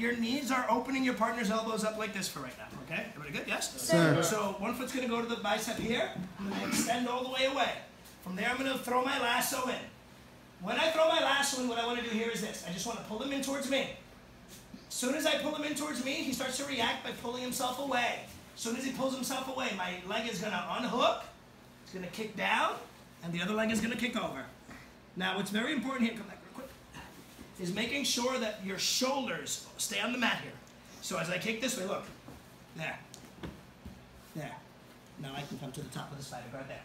Your knees are opening your partner's elbows up like this for right now, okay? Everybody good? Yes? Sir. So one foot's gonna go to the bicep here. I'm gonna extend all the way away. From there, I'm gonna throw my lasso in. When I throw my lasso in, what I wanna do here is this. I just wanna pull him in towards me. As soon as I pull him in towards me, he starts to react by pulling himself away. As soon as he pulls himself away, my leg is gonna unhook, it's gonna kick down, and the other leg is gonna kick over. Now, what's very important here, come back is making sure that your shoulders stay on the mat here. So as I kick this way, look, there, there. Now I can come to the top of the spider guard there.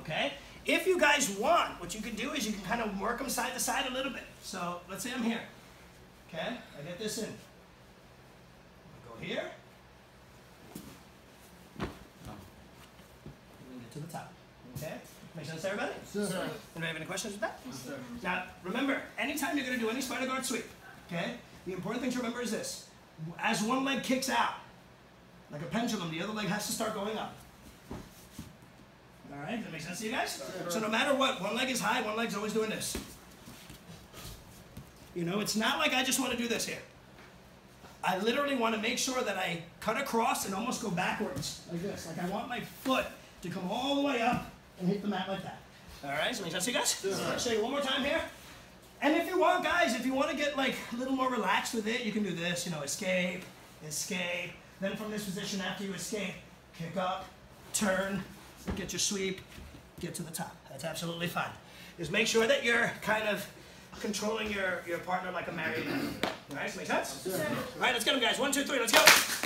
Okay? If you guys want, what you can do is you can kind of work them side to side a little bit. So let's say I'm here. Okay? I get this in. Go here. And then get to the top. Okay? Make sense to everybody? Sir. Anybody have any questions with that? Now, remember, anytime you're going to do any spider guard sweep, okay, the important thing to remember is this. As one leg kicks out, like a pendulum, the other leg has to start going up. All right, does that make sense to you guys? So no matter what, one leg is high, one leg's always doing this. You know, it's not like I just want to do this here. I literally want to make sure that I cut across and almost go backwards, like this. Like I want my foot to come all the way up and hit the mat like that. All right, so make sense to you guys? I'll show you one more time here. And if you want, guys, if you want to get like a little more relaxed with it, you can do this. You know, escape, escape. Then from this position, after you escape, kick up, turn, get your sweep, get to the top. That's absolutely fine. Just make sure that you're kind of controlling your, your partner like a marionette. All right, so make sense? All right, let's get them, guys. One, two, three, let's go.